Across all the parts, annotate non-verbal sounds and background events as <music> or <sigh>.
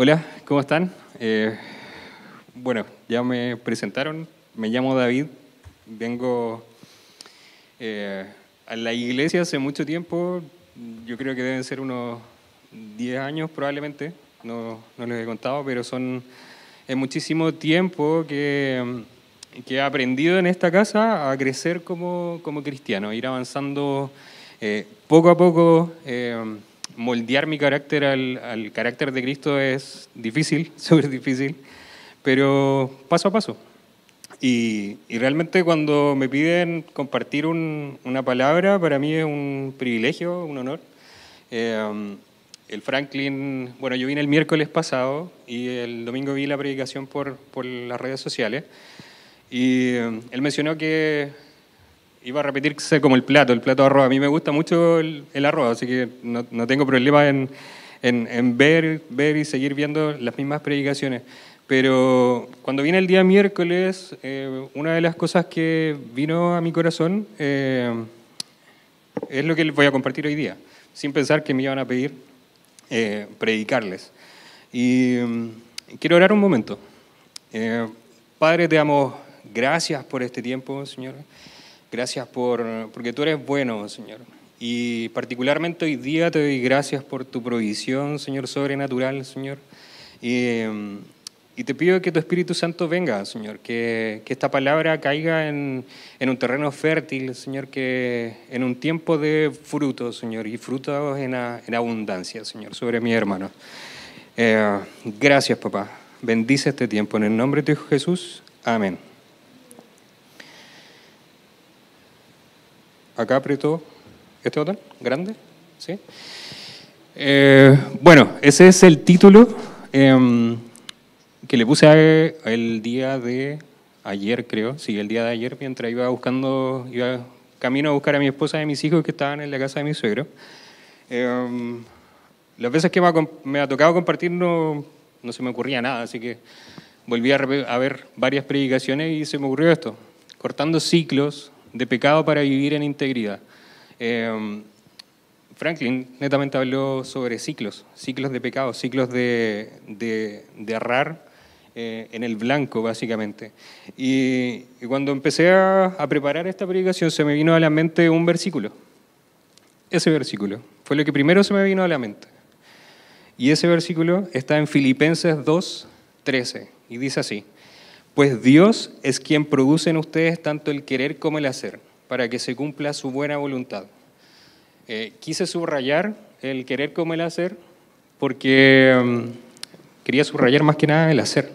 Hola, ¿cómo están? Eh, bueno, ya me presentaron, me llamo David, vengo eh, a la iglesia hace mucho tiempo, yo creo que deben ser unos 10 años probablemente, no, no les he contado, pero son es muchísimo tiempo que, que, he aprendido en esta casa a crecer como, como cristiano, ir avanzando eh, poco a poco. Moldear mi carácter al, al, carácter de Cristo es difícil, <laughs> súper difícil, pero paso a paso. Y, y, realmente cuando me piden compartir un, una palabra, para mí es un privilegio, un honor. Eh, el Franklin, bueno, yo vine el miércoles pasado y el domingo vi la predicación por, por las redes sociales y eh, él mencionó que iba a repetirse como el plato, el plato de arroz. A mí me gusta mucho el, el arroz, así que no, no tengo problema en, en, en, ver, ver y seguir viendo las mismas predicaciones. Pero cuando vine el día miércoles, eh, una de las cosas que vino a mi corazón eh, es lo que les voy a compartir hoy día, sin pensar que me iban a pedir eh, predicarles. Y um, quiero orar un momento. Eh, Padre, te damos gracias por este tiempo, Señor. Gracias por, porque tú eres bueno, Señor. Y particularmente hoy día te doy gracias por tu provisión, Señor, sobrenatural, Señor. Y, te pido que tu Espíritu Santo venga, Señor, que, que esta palabra caiga en, en, un terreno fértil, Señor, que en un tiempo de frutos, Señor, y frutos en, a, en abundancia, Señor, sobre mi hermano. Eh, gracias, papá. Bendice este tiempo. En el nombre de Jesús. Amén. Acá apretó este botón, grande, ¿sí? Eh, bueno, ese es el título. Eh, que le puse el día de ayer, creo, sí, el día de ayer, mientras iba buscando, iba camino a buscar a mi esposa y a mis hijos que estaban en la casa de mi suegro. Eh, las veces que me ha, me ha, tocado compartir no, no se me ocurría nada, así que volví a, a ver varias predicaciones y se me ocurrió esto, cortando ciclos de pecado para vivir en integridad. Eh, Franklin netamente habló sobre ciclos, ciclos de pecado, ciclos de, de, de errar eh, en el blanco, básicamente. Y, y cuando empecé a, a, preparar esta predicación, se me vino a la mente un versículo. Ese versículo fue lo que primero se me vino a la mente. Y ese versículo está en Filipenses 2, 13, y dice así, pues Dios es quien produce en ustedes tanto el querer como el hacer, para que se cumpla su buena voluntad. Eh, quise subrayar el querer como el hacer, porque um, quería subrayar más que nada el hacer.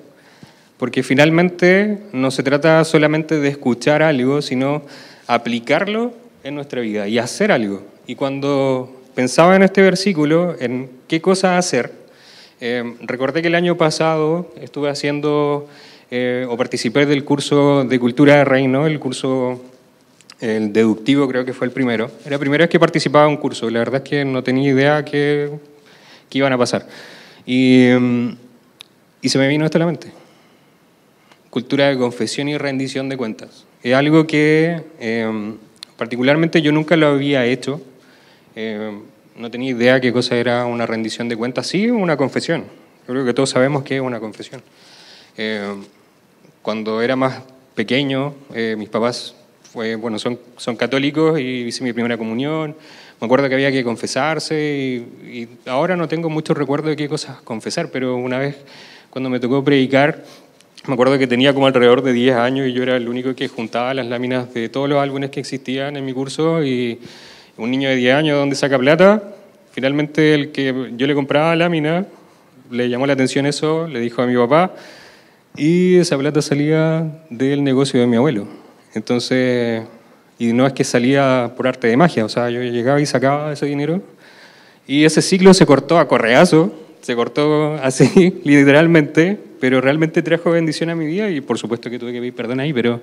Porque finalmente no se trata solamente de escuchar algo, sino aplicarlo en nuestra vida y hacer algo. Y cuando pensaba en este versículo, en qué cosa hacer, eh, recordé que el año pasado estuve haciendo eh, o participé del curso de Cultura de Reino, el curso el deductivo creo que fue el primero. Era la primera vez que participaba en un curso, la verdad es que no tenía idea que, que iban a pasar. Y, y se me vino esto a la mente cultura de confesión y rendición de cuentas. Es algo que eh, particularmente yo nunca lo había hecho. Eh, no tenía idea qué cosa era una rendición de cuentas. Sí, una confesión. Creo que todos sabemos qué es una confesión. Eh, cuando era más pequeño, eh, mis papás fue, bueno, son, son católicos y hice mi primera comunión. Me acuerdo que había que confesarse y, y ahora no tengo mucho recuerdo de qué cosas confesar, pero una vez cuando me tocó predicar, me acuerdo que tenía como alrededor de 10 años y yo era el único que juntaba las láminas de todos los álbumes que existían en mi curso y un niño de 10 años donde saca plata, finalmente el que yo le compraba lámina le llamó la atención eso, le dijo a mi papá y esa plata salía del negocio de mi abuelo. Entonces, y no es que salía por arte de magia, o sea, yo llegaba y sacaba ese dinero y ese ciclo se cortó a correazo, se cortó así, <laughs> literalmente, pero realmente trajo bendición a mi vida y por supuesto que tuve que pedir perdón ahí, pero,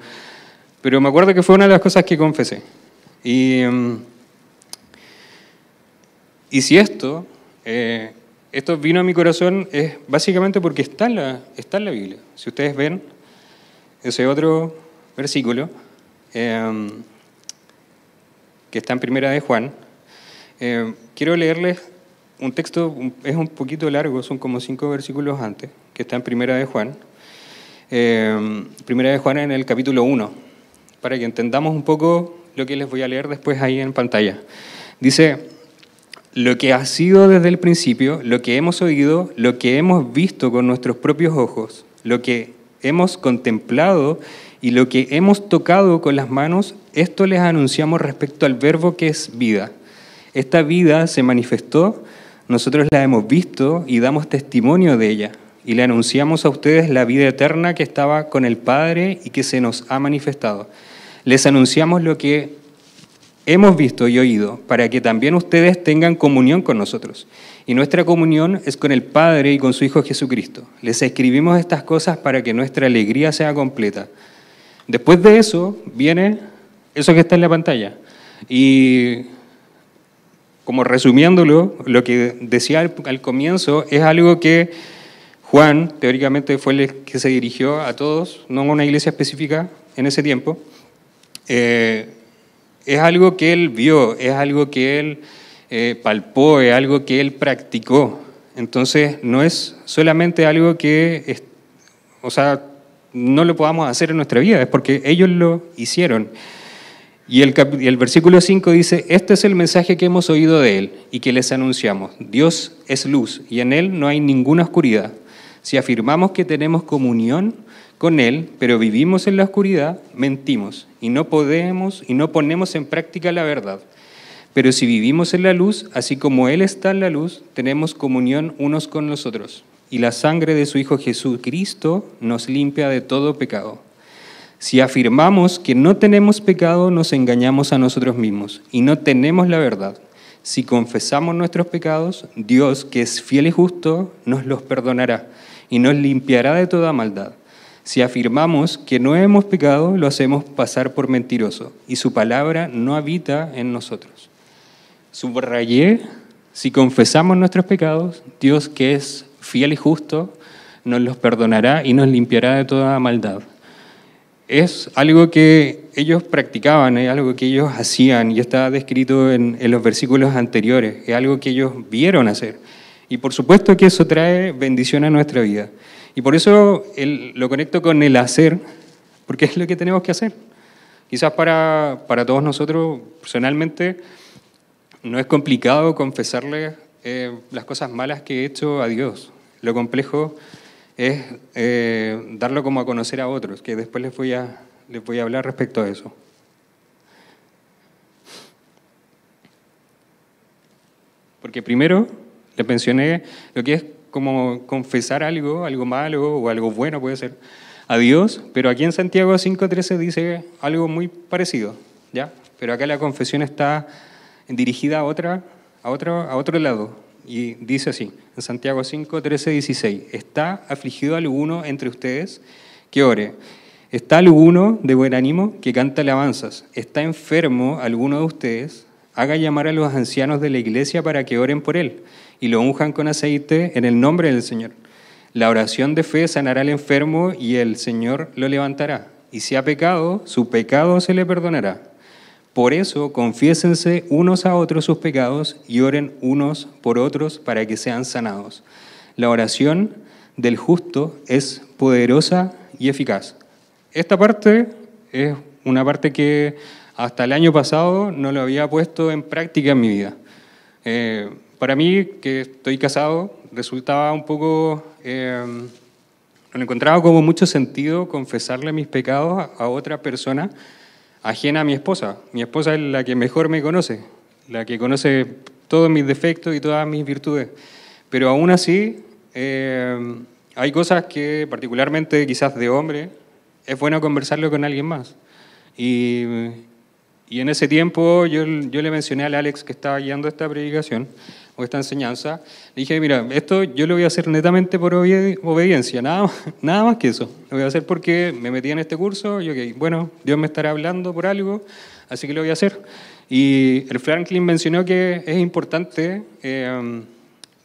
pero me acuerdo que fue una de las cosas que confesé. Y, y si esto, eh, esto vino a mi corazón es básicamente porque está en, la, está la Biblia. Si ustedes ven ese otro versículo, eh, que está en Primera de Juan, eh, quiero leerles un texto, es un poquito largo, son como cinco versículos antes, que está en Primera de Juan. Eh, primera de Juan en el capítulo 1, para que entendamos un poco lo que les voy a leer después ahí en pantalla. Dice, lo que ha sido desde el principio, lo que hemos oído, lo que hemos visto con nuestros propios ojos, lo que hemos contemplado y lo que hemos tocado con las manos, esto les anunciamos respecto al verbo que es vida. Esta vida se manifestó, nosotros la hemos visto y damos testimonio de ella. Y le anunciamos a ustedes la vida eterna que estaba con el Padre y que se nos ha manifestado. Les anunciamos lo que hemos visto y oído, para que también ustedes tengan comunión con nosotros. Y nuestra comunión es con el Padre y con su Hijo Jesucristo. Les escribimos estas cosas para que nuestra alegría sea completa. Después de eso viene eso que está en la pantalla. Y como resumiéndolo, lo que decía al, comienzo es algo que Juan, teóricamente, fue el que se dirigió a todos, no a una iglesia específica en ese tiempo. Eh, es algo que él vio, es algo que él eh, palpó, es algo que él practicó. Entonces, no es solamente algo que, o sea, no lo podamos hacer en nuestra vida, es porque ellos lo hicieron. Y el, y el versículo 5 dice, este es el mensaje que hemos oído de él y que les anunciamos. Dios es luz y en él no hay ninguna oscuridad. Si afirmamos que tenemos comunión con Él, pero vivimos en la oscuridad, mentimos y no podemos y no ponemos en práctica la verdad. Pero si vivimos en la luz, así como Él está en la luz, tenemos comunión unos con los otros. Y la sangre de su Hijo Jesucristo nos limpia de todo pecado. Si afirmamos que no tenemos pecado, nos engañamos a nosotros mismos y no tenemos la verdad. Si confesamos nuestros pecados, Dios, que es fiel y justo, nos los perdonará y nos limpiará de toda maldad. Si afirmamos que no hemos pecado, lo hacemos pasar por mentiroso y su palabra no habita en nosotros. Subrayé, si confesamos nuestros pecados, Dios que es fiel y justo, nos los perdonará y nos limpiará de toda maldad. Es algo que ellos practicaban, es algo que ellos hacían y está descrito en, los versículos anteriores, es algo que ellos vieron hacer. Y por supuesto que eso trae bendición a nuestra vida. Y por eso lo conecto con el hacer, porque es lo que tenemos que hacer. Quizás para, para todos nosotros, personalmente, no es complicado confesarle eh, las cosas malas que he hecho a Dios. Lo complejo es eh, darlo como a conocer a otros, que después les voy a, les voy a hablar respecto a eso. Porque primero le mencioné lo que es como confesar algo, algo malo o algo bueno puede ser, a Dios, pero aquí en Santiago 5.13 dice algo muy parecido, ¿ya? Pero acá la confesión está dirigida a, otra, a, otro, a otro lado, y dice así, en Santiago 5, 16, ¿está afligido alguno entre ustedes que ore? ¿Está alguno de buen ánimo que canta alabanzas? ¿Está enfermo alguno de ustedes? Haga llamar a los ancianos de la iglesia para que oren por él y lo unjan con aceite en el nombre del Señor. La oración de fe sanará al enfermo y el Señor lo levantará. Y si ha pecado, su pecado se le perdonará. Por eso confiésense unos a otros sus pecados y oren unos por otros para que sean sanados. La oración del justo es poderosa y eficaz. Esta parte es una parte que hasta el año pasado no lo había puesto en práctica en mi vida. Eh, para mí, que estoy casado, resultaba un poco, eh, no encontraba como mucho sentido confesarle mis pecados a otra persona ajena a mi esposa. Mi esposa es la que mejor me conoce, la que conoce todos mis defectos y todas mis virtudes. Pero aún así, eh, hay cosas que particularmente quizás de hombre, es bueno conversarlo con alguien más. Y, y en ese tiempo yo, yo le mencioné al Alex que estaba guiando esta predicación, esta enseñanza, dije, mira, esto yo lo voy a hacer netamente por obediencia, nada, <laughs> nada más que eso. Lo voy a hacer porque me metí en este curso y, ok, bueno, Dios me estará hablando por algo, así que lo voy a hacer. Y el Franklin mencionó que es importante eh,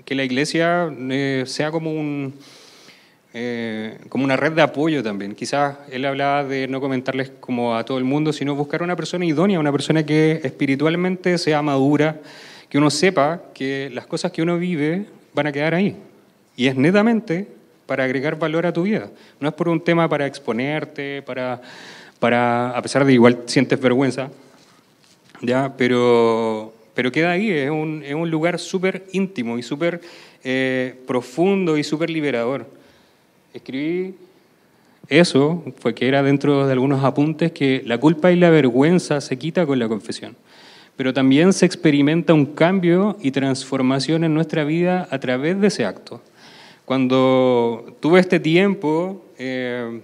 que la iglesia eh, sea como un... Eh, como una red de apoyo también. Quizás él hablaba de no comentarles como a todo el mundo, sino buscar una persona idónea, una persona que espiritualmente sea madura, que uno sepa que las cosas que uno vive van a quedar ahí. Y es netamente para agregar valor a tu vida. No es por un tema para exponerte, para, para a pesar de igual sientes vergüenza, ¿ya? Pero, pero queda ahí, es un, es un lugar súper íntimo y súper eh, profundo y súper liberador. Escribí eso, fue que era dentro de algunos apuntes, que la culpa y la vergüenza se quita con la confesión pero también se experimenta un cambio y transformación en nuestra vida a través de ese acto. Cuando tuve este tiempo, eh,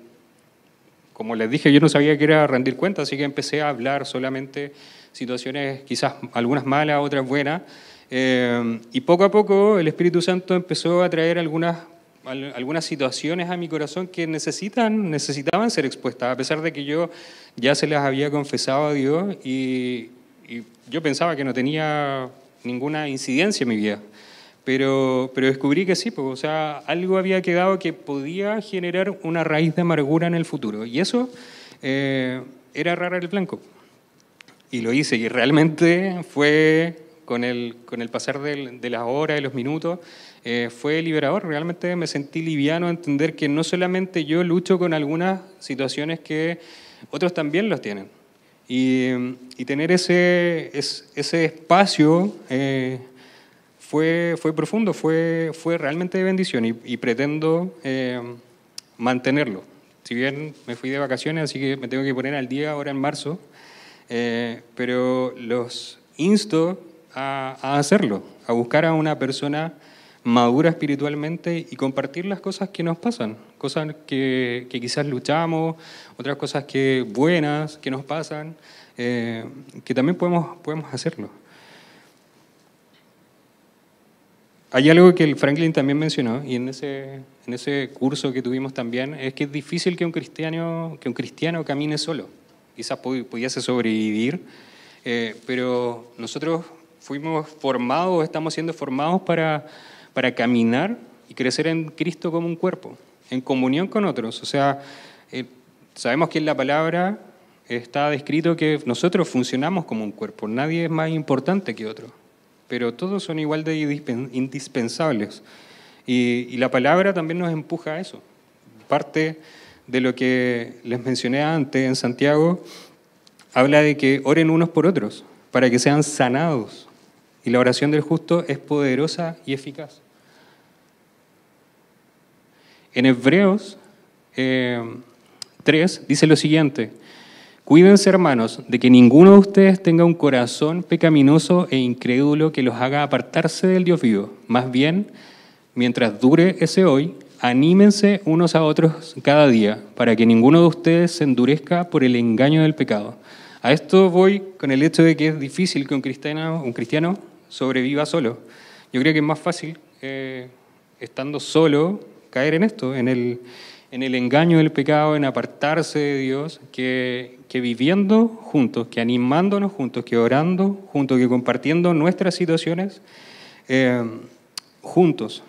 como les dije, yo no sabía que era rendir cuenta, así que empecé a hablar solamente situaciones, quizás algunas malas, otras buenas, eh, y poco a poco el Espíritu Santo empezó a traer algunas, algunas situaciones a mi corazón que necesitan, necesitaban ser expuestas, a pesar de que yo ya se las había confesado a Dios y, y yo pensaba que no tenía ninguna incidencia en mi vida. Pero, pero descubrí que sí, pues, o sea, algo había quedado que podía generar una raíz de amargura en el futuro. Y eso eh, era rara el blanco. Y lo hice, y realmente fue con el, con el pasar de las horas y los minutos, eh, fue liberador. Realmente me sentí liviano a entender que no solamente yo lucho con algunas situaciones que otros también los tienen. Y, y tener ese, ese espacio eh, fue, fue profundo, fue, fue realmente de bendición y, pretendo eh, mantenerlo. Si bien me fui de vacaciones, así que me tengo que poner al día ahora en marzo, eh, pero los insto a, a, hacerlo, a buscar a una persona madura espiritualmente y compartir las cosas que nos pasan, cosas que, que quizás luchamos, otras cosas que buenas que nos pasan, eh, que también podemos, podemos hacerlo. Hay algo que el Franklin también mencionó, y en ese, en ese curso que tuvimos también, es que es difícil que un cristiano, que un cristiano camine solo. Quizás pudiese sobrevivir, eh, pero nosotros fuimos formados, estamos siendo formados para, para caminar y crecer en Cristo como un cuerpo, en comunión con otros. O sea, eh, sabemos que en la palabra está descrito que nosotros funcionamos como un cuerpo, nadie es más importante que otro pero todos son igual de indispensables. Y, la palabra también nos empuja a eso. Parte de lo que les mencioné antes en Santiago, habla de que oren unos por otros, para que sean sanados. Y la oración del justo es poderosa y eficaz. En Hebreos 3 eh, dice lo siguiente, Cuídense, hermanos, de que ninguno de ustedes tenga un corazón pecaminoso e incrédulo que los haga apartarse del Dios vivo. Más bien, mientras dure ese hoy, anímense unos a otros cada día, para que ninguno de ustedes se endurezca por el engaño del pecado. A esto voy con el hecho de que es difícil que un cristiano sobreviva solo. Yo creo que es más fácil, eh, estando solo, caer en esto, en el, en el engaño del pecado, en apartarse de Dios, que, que viviendo juntos, que animándonos juntos, que orando juntos, que compartiendo nuestras situaciones eh, juntos.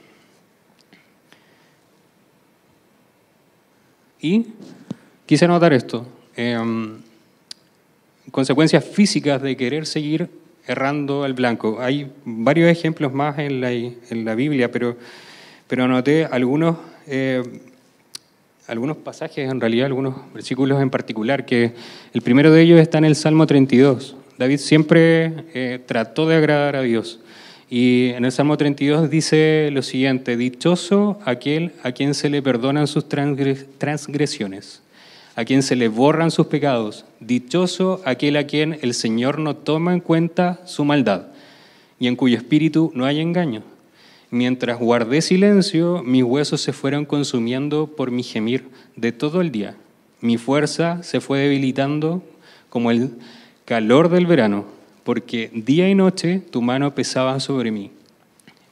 Y quise notar esto, eh, consecuencias físicas de querer seguir errando al blanco. Hay varios ejemplos más en la, en la Biblia, pero, pero anoté algunos... Eh, algunos pasajes, en realidad algunos versículos en particular, que el primero de ellos está en el Salmo 32. David siempre eh, trató de agradar a Dios. Y en el Salmo 32 dice lo siguiente, dichoso aquel a quien se le perdonan sus transgresiones, a quien se le borran sus pecados, dichoso aquel a quien el Señor no toma en cuenta su maldad y en cuyo espíritu no hay engaño. Mientras guardé silencio, mis huesos se fueron consumiendo por mi gemir de todo el día. Mi fuerza se fue debilitando como el calor del verano, porque día y noche tu mano pesaba sobre mí.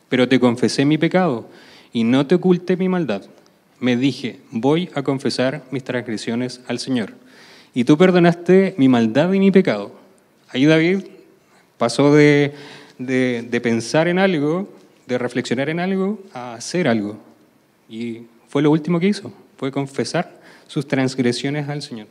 Pero te confesé mi pecado y no te oculté mi maldad. Me dije, voy a confesar mis transgresiones al Señor. Y tú perdonaste mi maldad y mi pecado. Ahí David pasó de, de, de pensar en algo de reflexionar en algo a hacer algo. Y fue lo último que hizo, fue confesar sus transgresiones al Señor.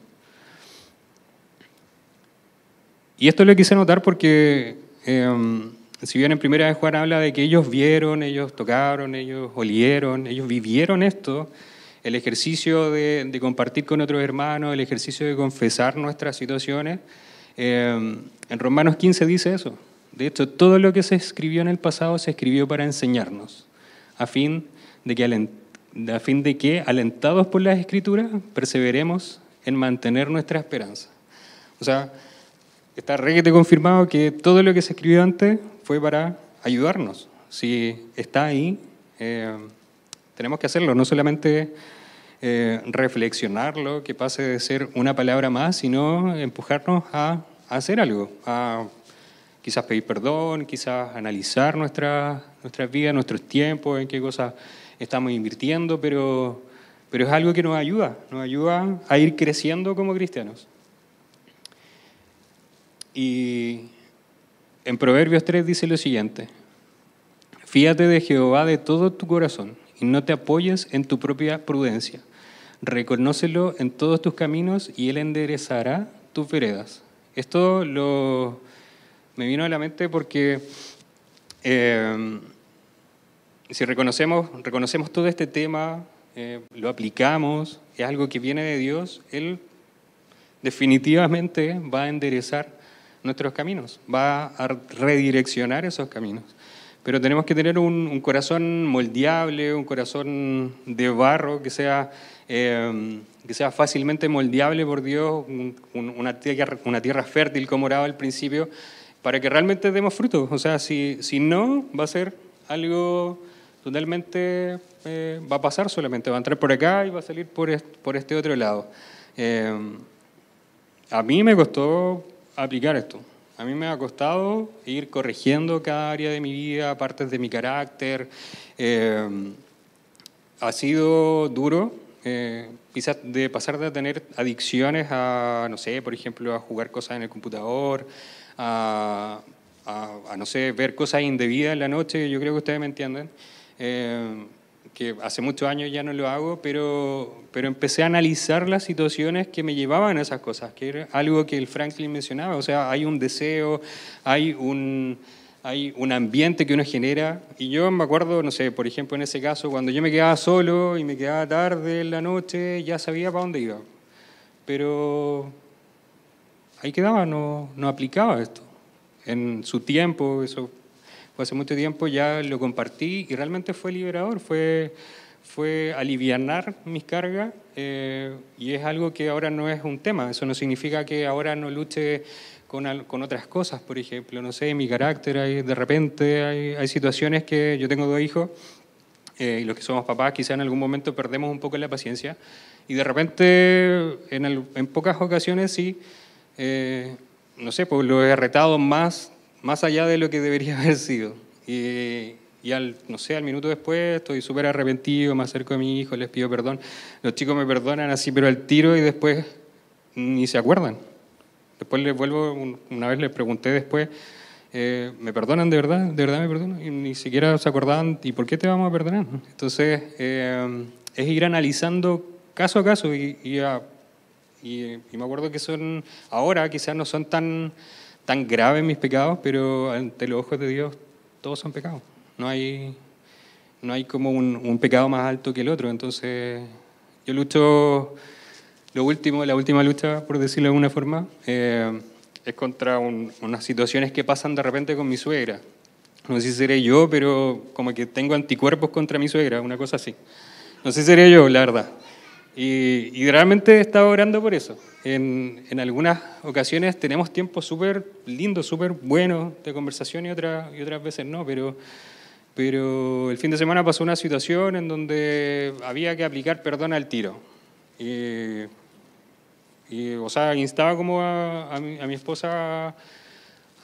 Y esto lo quise notar porque em, si bien en primera vez Juan habla de que ellos vieron, ellos tocaron, ellos olieron, ellos vivieron esto, el ejercicio de, compartir con otros hermanos, el ejercicio de confesar nuestras situaciones, eh, en Romanos 15 dice eso. De hecho, todo lo que se escribió en el pasado se escribió para enseñarnos, a fin de que, a fin de que alentados por las escrituras, perseveremos en mantener nuestra esperanza. O sea, está requete confirmado que todo lo que se escribió antes fue para ayudarnos. Si está ahí, eh, tenemos que hacerlo, no solamente eh, reflexionarlo, que pase de ser una palabra más, sino empujarnos a, hacer algo, a quizás pedir perdón, quizás analizar nuestras nuestras vidas, nuestros tiempos, en qué cosas estamos invirtiendo, pero, pero es algo que nos ayuda, nos ayuda a ir creciendo como cristianos. Y en Proverbios 3 dice lo siguiente, fíate de Jehová de todo tu corazón y no te apoyes en tu propia prudencia. Reconócelo en todos tus caminos y Él enderezará tus veredas. Esto me vino a la mente porque eh, si reconocemos, reconocemos todo este tema, eh, lo aplicamos, es algo que viene de Dios, Él definitivamente va a enderezar nuestros caminos, va a redireccionar esos caminos. Pero tenemos que tener un, corazón moldeable, un corazón de barro que sea, eh, que sea fácilmente moldeable por Dios, una, tierra, fértil como oraba al principio, para que realmente demos frutos. O sea, si, si no, va a ser algo totalmente, eh, va a pasar solamente, va a entrar por acá y va a salir por este, otro lado. Eh, a mí me costó aplicar esto. A mí me ha costado ir corrigiendo cada área de mi vida, partes de mi carácter. Eh, ha sido duro, eh, quizás de pasar de tener adicciones a, no sé, por ejemplo, a jugar cosas en el computador, a, no sé, ver cosas indebidas en la noche, yo creo que ustedes me entienden. Eh, que hace muchos años ya no lo hago, pero, pero empecé a analizar las situaciones que me llevaban a esas cosas, que era algo que el Franklin mencionaba, o sea, hay un deseo, hay un, hay un ambiente que uno genera, y yo me acuerdo, no sé, por ejemplo, en ese caso, cuando yo me quedaba solo y me quedaba tarde en la noche, ya sabía para dónde iba, pero ahí quedaba, no, no aplicaba esto. En su tiempo, eso hace mucho tiempo ya lo compartí y realmente fue liberador, fue, fue alivianar mis cargas eh, y es algo que ahora no es un tema. Eso no significa que ahora no luche con, con otras cosas, por ejemplo, no sé, mi carácter, hay, de repente hay, hay situaciones que yo tengo dos hijos eh, y los que somos papás quizá en algún momento perdemos un poco la paciencia y de repente en, en pocas ocasiones sí, eh, no sé, pues lo he retado más más allá de lo que debería <laughs> haber sido. Y, y al, no sé, al minuto después estoy súper arrepentido, me acerco a mi hijo, les pido perdón. Los chicos me perdonan así, pero al tiro y después ni se acuerdan. Después les vuelvo, una vez les pregunté después, eh, ¿me perdonan de verdad? ¿De verdad me perdonan? Y ni siquiera se acordaban, ¿y por qué te vamos a perdonar? Entonces, eh, es ir analizando caso a caso y, y, y me acuerdo que son, ahora quizás no son tan tan graves mis pecados, pero ante los ojos de Dios todos son pecados. No hay, no hay como un, pecado más alto que el otro. Entonces, yo lucho, lo último, la última lucha, por decirlo de alguna forma, eh, es contra unas situaciones que pasan de repente con mi suegra. No sé si seré yo, pero como que tengo anticuerpos contra mi suegra, una cosa así. No sé si seré yo, la verdad. Y, y realmente he estado orando por eso. En, en algunas ocasiones tenemos tiempos súper lindos, súper buenos de conversación y, otras y otras veces no, pero, pero el fin de semana pasó una situación en donde había que aplicar perdón al tiro. Y, y o sea, instaba como a, a, mi, a mi, esposa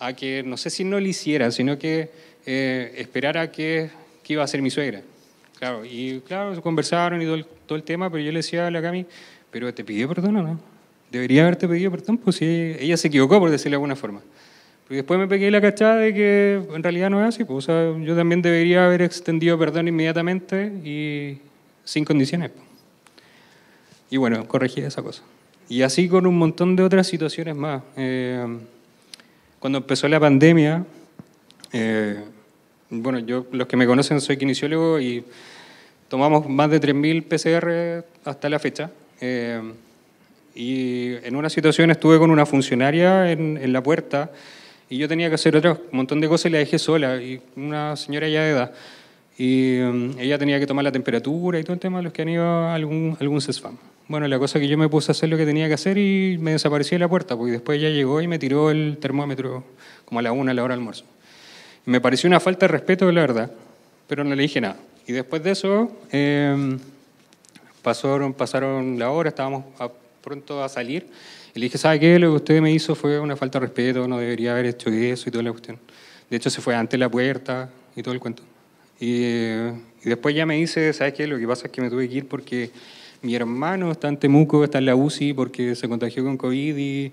a que, no sé si no lo hiciera, sino que eh, esperara que, que iba a ser mi suegra. Claro, y claro, conversaron y todo el, todo el, tema, pero yo le decía a la Cami, ¿pero te pidió perdón o no? Debería haberte pedido perdón, pues si ella se equivocó, por decirlo de alguna forma. Pero después me pegué la cachada de que en realidad no es así, pues, o sea, yo también debería haber extendido perdón inmediatamente y sin condiciones. Pues. Y bueno, corregí esa cosa. Y así con un montón de otras situaciones más. Eh, cuando empezó la pandemia, Eh, bueno, yo, los que me conocen, soy kinesiólogo y tomamos más de 3.000 PCR hasta la fecha. Eh, y en una situación estuve con una funcionaria en, la puerta y yo tenía que hacer otro montón de cosas y la dejé sola, y una señora ya de edad. Y um, ella tenía que tomar la temperatura y todo el tema, los que han ido a algún, algún. Bueno, la cosa que yo me puse a hacer lo que tenía que hacer y me desaparecí de la puerta, porque después ella llegó y me tiró el termómetro como a la una, a la hora del almuerzo. Me pareció una falta de respeto, la verdad, pero no le dije nada. Y después de eso, eh, pasaron, pasaron la hora, estábamos a, pronto a salir, y le dije, ¿sabe qué? Lo que usted me hizo fue una falta de respeto, no debería haber hecho eso y toda la cuestión. De hecho, se fue ante la puerta y todo el cuento. Y, después ya me dice, ¿sabes qué? Lo que pasa es que me tuve que ir porque mi hermano está en Temuco, está en la UCI porque se contagió con COVID y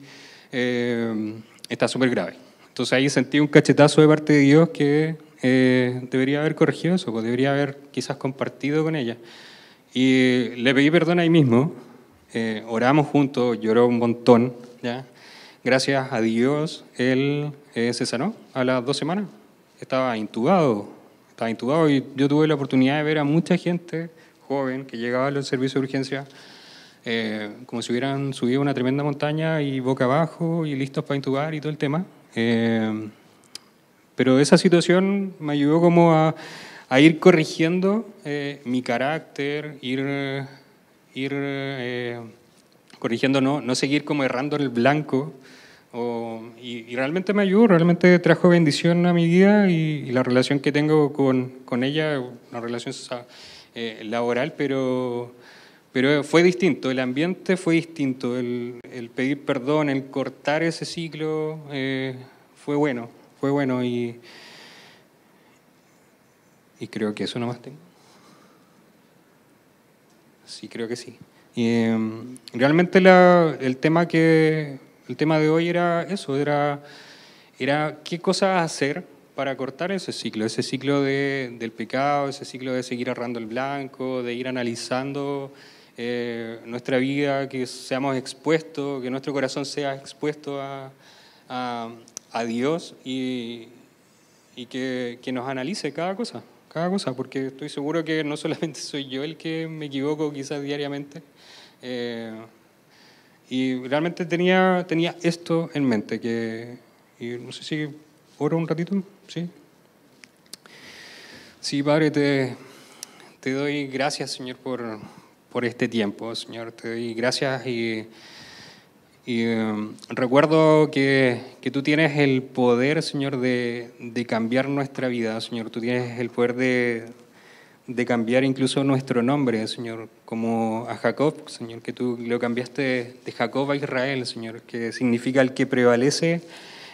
eh, está súper grave. Entonces ahí sentí un cachetazo de parte de Dios que eh, debería haber corregido eso, pues debería haber quizás compartido con ella. Y le pedí perdón ahí mismo, eh, oramos juntos, lloró un montón, ¿ya? Gracias a Dios, él se sanó a las dos semanas. Estaba intubado, estaba intubado y yo tuve la oportunidad de ver a mucha gente joven que llegaba al servicio de urgencia eh, como si hubieran subido una tremenda montaña y boca abajo y listos para intubar y todo el tema. Eh, pero esa situación me ayudó como a, a ir corrigiendo eh, mi carácter, ir, ir eh, corrigiendo, no, no seguir como errando en el blanco. O, y, y, realmente me ayudó, realmente trajo bendición a mi vida y, y la relación que tengo con, con ella, una relación eh, laboral, pero, pero fue distinto, el ambiente fue distinto, el, el pedir perdón, el cortar ese ciclo eh, fue bueno, fue bueno y, y creo que eso nomás tengo. Sí, creo que sí. Y, eh, realmente la, el, tema que, el tema de hoy era eso, era, era qué cosas hacer para cortar ese ciclo, ese ciclo de, del pecado, ese ciclo de seguir errando el blanco, de ir analizando eh, nuestra vida, que seamos expuestos, que nuestro corazón sea expuesto a, a, Dios y, y que, que, nos analice cada cosa, cada cosa, porque estoy seguro que no solamente <laughs> soy yo el que me equivoco quizás diariamente. Eh, y realmente tenía, tenía esto en mente, que no sé si oro un ratito. ¿Sí? Sí, Padre, te, te doy gracias, Señor, por, por este tiempo, Señor. Te doy gracias y, y um, recuerdo que, que, tú tienes el poder, Señor, de, de, cambiar nuestra vida, Señor. Tú tienes el poder de, de cambiar incluso nuestro nombre, Señor, como a Jacob, Señor, que tú lo cambiaste de Jacob a Israel, Señor, que significa el que prevalece.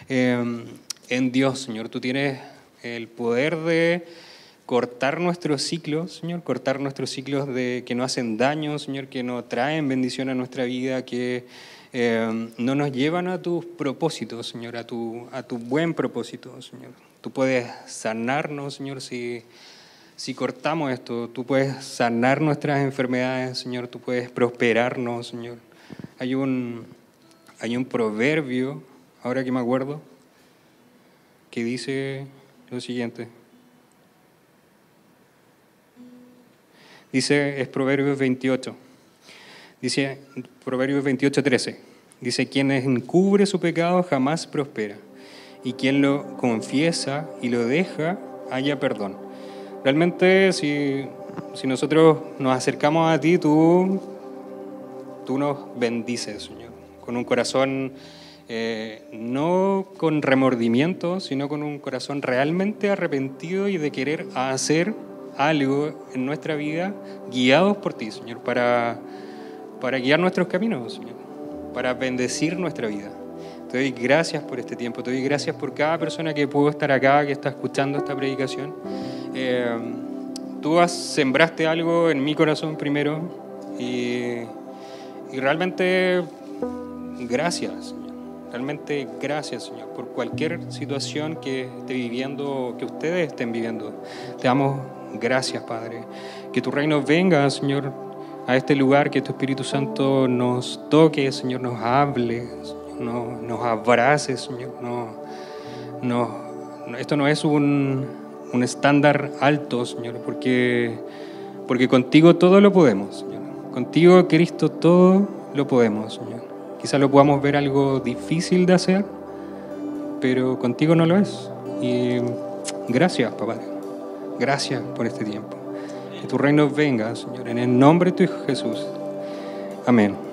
Eh, en Dios, Señor. Tú tienes el poder de cortar nuestros ciclos, Señor, cortar nuestros ciclos de, que no hacen daño, Señor, que no traen bendición a nuestra vida, que eh, no nos llevan a tus propósitos, Señor, a tu, a tu buen propósito, Señor. Tú puedes sanarnos, Señor, si, si cortamos esto. Tú puedes sanar nuestras enfermedades, Señor. Tú puedes prosperarnos, Señor. Hay un, hay un proverbio, ahora que me acuerdo, que dice lo siguiente. Dice, es Proverbios 28. Dice, Proverbios 28, 13. Dice, quien encubre su pecado jamás prospera, y quien lo confiesa y lo deja, haya perdón. Realmente, si, si nosotros nos acercamos a ti, tú, tú nos bendices, Señor, con un corazón eh, no con remordimiento, sino con un corazón realmente arrepentido y de querer hacer algo en nuestra vida guiados por ti, Señor, para, para guiar nuestros caminos, Señor, para bendecir nuestra vida. Te doy gracias por este tiempo, te doy gracias por cada persona que pudo estar acá, que está escuchando esta predicación. Eh, tú has, sembraste algo en mi corazón primero y, y realmente gracias. Realmente gracias, Señor, por cualquier situación que esté viviendo, que ustedes estén viviendo. Te damos gracias, Padre. Que tu reino venga, Señor, a este lugar, que tu Espíritu Santo nos toque, Señor, nos hable, nos, nos abrace, Señor, nos, nos, esto no es un, un estándar alto, Señor, porque, porque contigo todo lo podemos, Señor. Contigo, Cristo, todo lo podemos, Señor. Quizá lo podamos ver algo difícil de hacer, pero contigo no lo es. Y gracias, papá. Gracias por este tiempo. Que tu reino venga, Señor, en el nombre de tu Hijo Jesús. Amén.